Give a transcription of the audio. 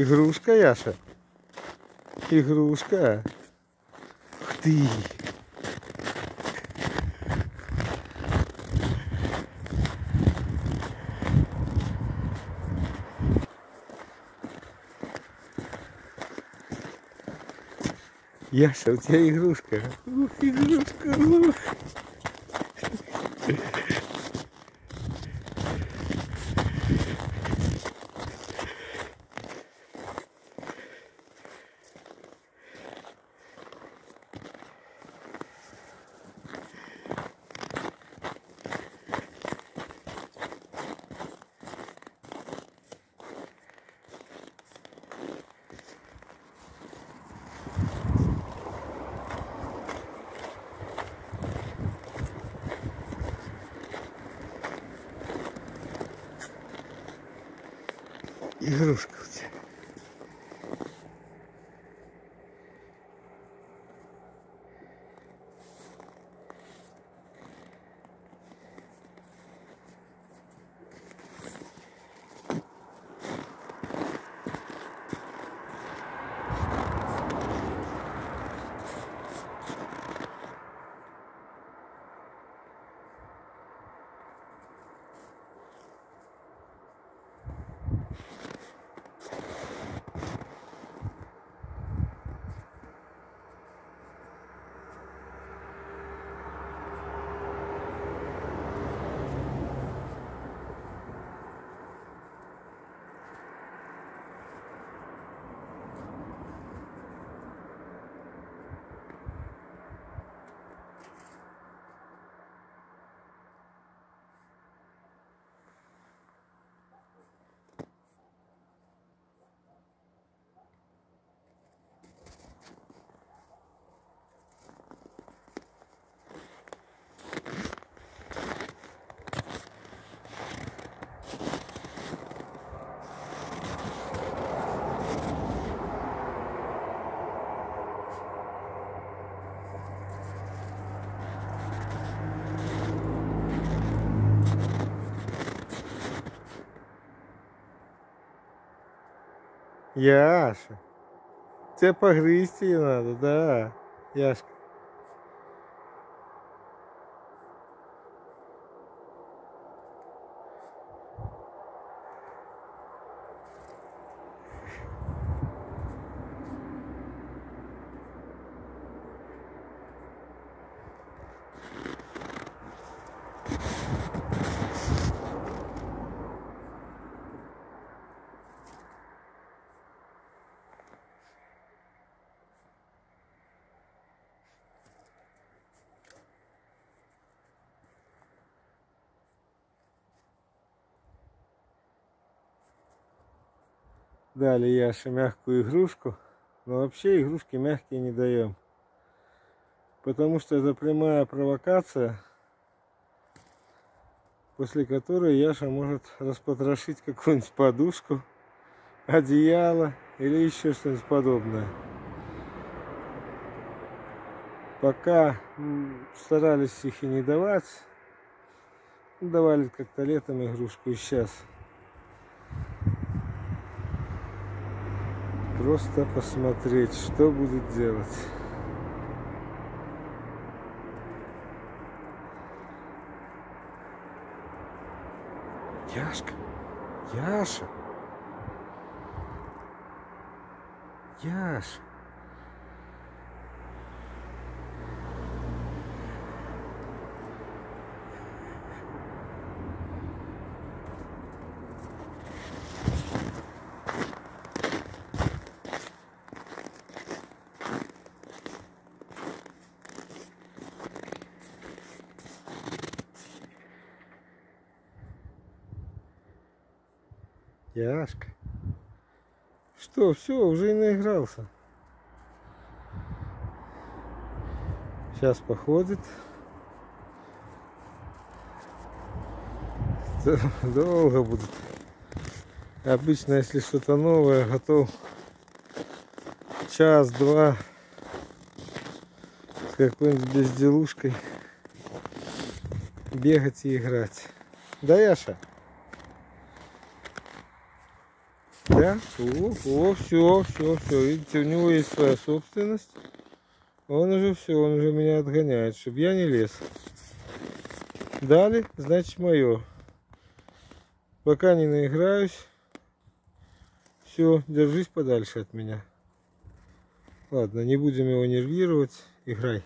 Игрушка, Яша. Игрушка. Ух ты. Яша, у тебя игрушка. Ух, игрушка. Ух. Игрушка у тебя. Яша. Тебе погрызть ее надо, да. Яшка. Дали Яше мягкую игрушку. Но вообще игрушки мягкие не даем. Потому что это прямая провокация, после которой Яша может распотрошить какую-нибудь подушку, одеяло или еще что-нибудь подобное. Пока старались их и не давать, давали как-то летом игрушку и сейчас. Просто посмотреть, что будет делать. Яшка, Яша, Яша. Яшка. Что, все, уже и наигрался. Сейчас походит. Долго будут. Обычно, если что-то новое, готов час-два с какой-нибудь безделушкой бегать и играть. Да, Яша? Да? О, о, все, все, все. Видите, у него есть своя собственность. Он уже все, он уже меня отгоняет, чтобы я не лез. Дали, значит мое. Пока не наиграюсь. Все, держись подальше от меня. Ладно, не будем его нервировать. Играй.